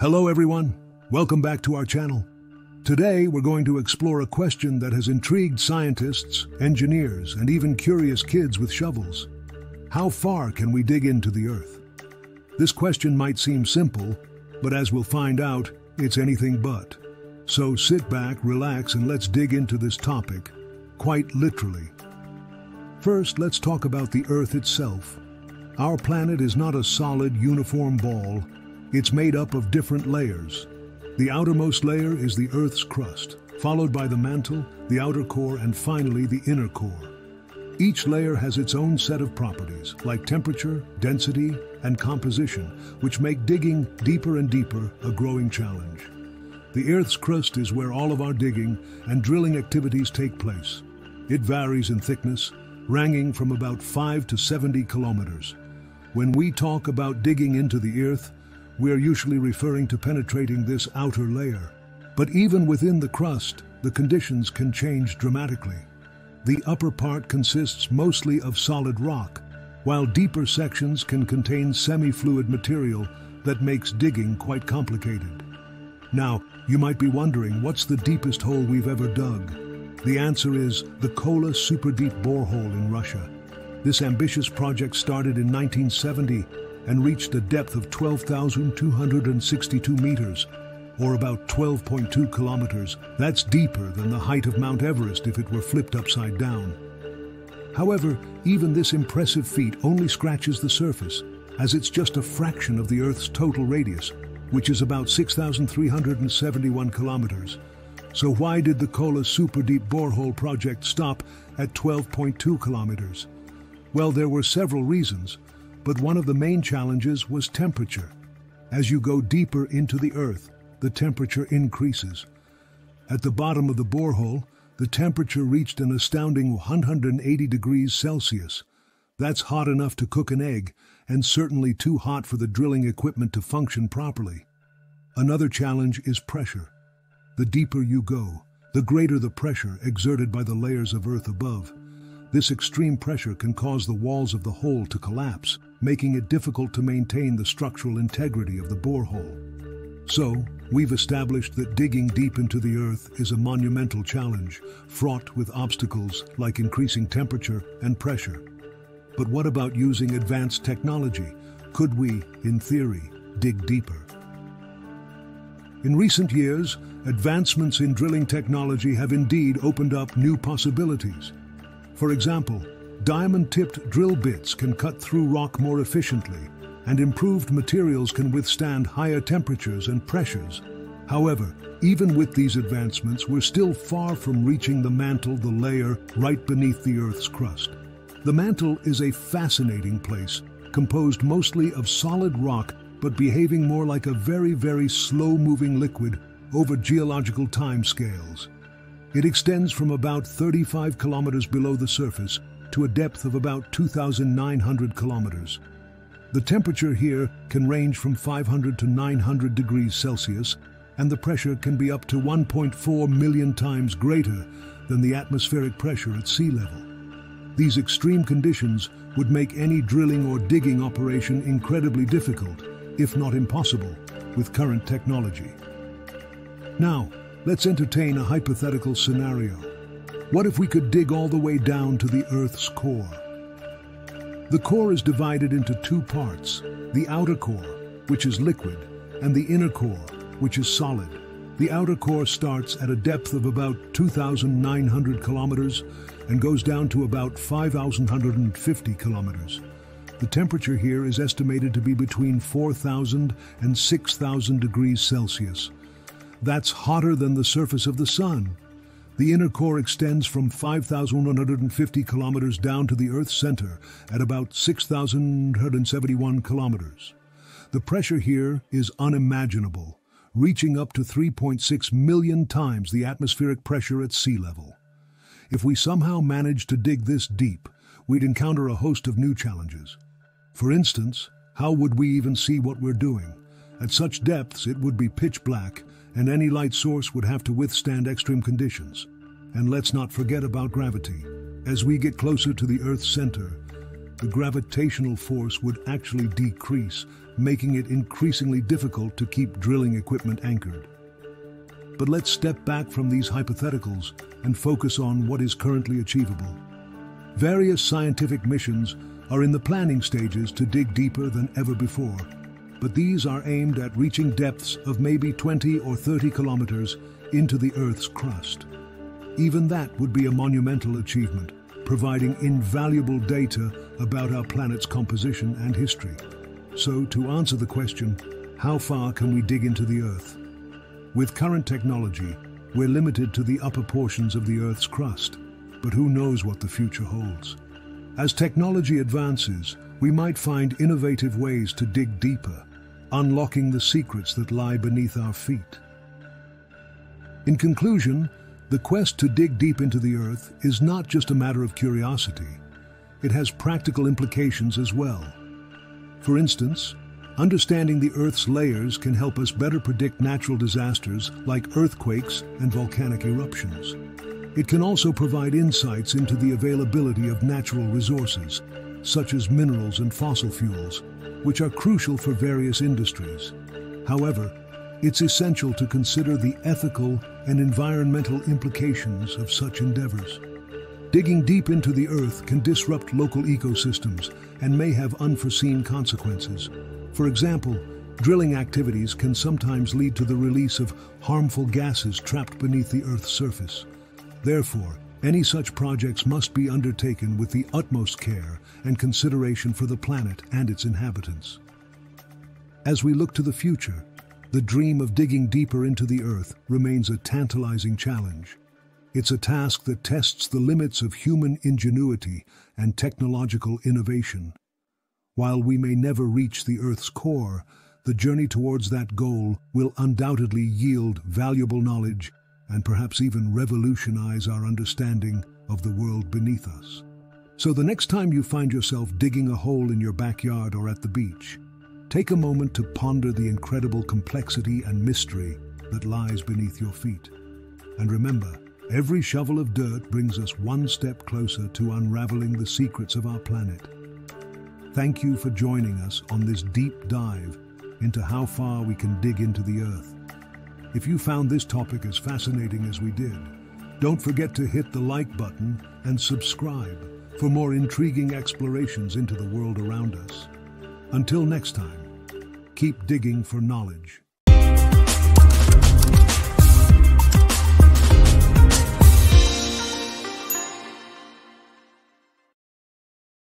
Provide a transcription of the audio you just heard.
Hello everyone, welcome back to our channel. Today we're going to explore a question that has intrigued scientists, engineers, and even curious kids with shovels. How far can we dig into the Earth? This question might seem simple, but as we'll find out, it's anything but. So sit back, relax, and let's dig into this topic, quite literally. First, let's talk about the Earth itself. Our planet is not a solid, uniform ball, it's made up of different layers. The outermost layer is the Earth's crust, followed by the mantle, the outer core, and finally the inner core. Each layer has its own set of properties, like temperature, density, and composition, which make digging deeper and deeper a growing challenge. The Earth's crust is where all of our digging and drilling activities take place. It varies in thickness, ranging from about 5 to 70 kilometers. When we talk about digging into the Earth, we are usually referring to penetrating this outer layer. But even within the crust, the conditions can change dramatically. The upper part consists mostly of solid rock, while deeper sections can contain semi-fluid material that makes digging quite complicated. Now, you might be wondering what's the deepest hole we've ever dug? The answer is the Kola Super Deep Borehole in Russia. This ambitious project started in 1970 and reached a depth of 12,262 meters, or about 12.2 kilometers. That's deeper than the height of Mount Everest if it were flipped upside down. However, even this impressive feat only scratches the surface, as it's just a fraction of the Earth's total radius, which is about 6,371 kilometers. So why did the Kola Super Deep Borehole project stop at 12.2 kilometers? Well, there were several reasons, but one of the main challenges was temperature. As you go deeper into the Earth, the temperature increases. At the bottom of the borehole, the temperature reached an astounding 180 degrees Celsius. That's hot enough to cook an egg, and certainly too hot for the drilling equipment to function properly. Another challenge is pressure. The deeper you go, the greater the pressure exerted by the layers of earth above. This extreme pressure can cause the walls of the hole to collapse, making it difficult to maintain the structural integrity of the borehole. So, we've established that digging deep into the earth is a monumental challenge, fraught with obstacles like increasing temperature and pressure. But what about using advanced technology? Could we, in theory, dig deeper? In recent years, advancements in drilling technology have indeed opened up new possibilities. For example, Diamond-tipped drill bits can cut through rock more efficiently, and improved materials can withstand higher temperatures and pressures. However, even with these advancements, we're still far from reaching the mantle, the layer right beneath the Earth's crust. The mantle is a fascinating place, composed mostly of solid rock but behaving more like a very, very slow-moving liquid over geological time scales. It extends from about 35 kilometers below the surface to a depth of about 2,900 kilometers. The temperature here can range from 500 to 900 degrees Celsius, and the pressure can be up to 1.4 million times greater than the atmospheric pressure at sea level. These extreme conditions would make any drilling or digging operation incredibly difficult, if not impossible, with current technology. Now, let's entertain a hypothetical scenario. What if we could dig all the way down to the Earth's core? The core is divided into two parts, the outer core, which is liquid, and the inner core, which is solid. The outer core starts at a depth of about 2,900 kilometers and goes down to about 5,150 kilometers. The temperature here is estimated to be between 4,000 and 6,000 degrees Celsius. That's hotter than the surface of the sun, the inner core extends from 5,150 kilometers down to the Earth's center at about 6,171 kilometers. The pressure here is unimaginable, reaching up to 3.6 million times the atmospheric pressure at sea level. If we somehow managed to dig this deep, we'd encounter a host of new challenges. For instance, how would we even see what we're doing? At such depths, it would be pitch black, and any light source would have to withstand extreme conditions. And let's not forget about gravity. As we get closer to the Earth's center, the gravitational force would actually decrease, making it increasingly difficult to keep drilling equipment anchored. But let's step back from these hypotheticals and focus on what is currently achievable. Various scientific missions are in the planning stages to dig deeper than ever before, but these are aimed at reaching depths of maybe 20 or 30 kilometers into the Earth's crust. Even that would be a monumental achievement, providing invaluable data about our planet's composition and history. So, to answer the question, how far can we dig into the Earth? With current technology, we're limited to the upper portions of the Earth's crust, but who knows what the future holds? As technology advances, we might find innovative ways to dig deeper, unlocking the secrets that lie beneath our feet. In conclusion, the quest to dig deep into the Earth is not just a matter of curiosity. It has practical implications as well. For instance, understanding the Earth's layers can help us better predict natural disasters like earthquakes and volcanic eruptions. It can also provide insights into the availability of natural resources, such as minerals and fossil fuels, which are crucial for various industries. However, it's essential to consider the ethical and environmental implications of such endeavors. Digging deep into the earth can disrupt local ecosystems and may have unforeseen consequences. For example, drilling activities can sometimes lead to the release of harmful gases trapped beneath the Earth's surface. Therefore, any such projects must be undertaken with the utmost care and consideration for the planet and its inhabitants. As we look to the future, the dream of digging deeper into the Earth remains a tantalizing challenge. It's a task that tests the limits of human ingenuity and technological innovation. While we may never reach the Earth's core, the journey towards that goal will undoubtedly yield valuable knowledge and perhaps even revolutionize our understanding of the world beneath us. So the next time you find yourself digging a hole in your backyard or at the beach, take a moment to ponder the incredible complexity and mystery that lies beneath your feet. And remember, every shovel of dirt brings us one step closer to unraveling the secrets of our planet. Thank you for joining us on this deep dive into how far we can dig into the earth. If you found this topic as fascinating as we did, don't forget to hit the like button and subscribe for more intriguing explorations into the world around us. Until next time, keep digging for knowledge.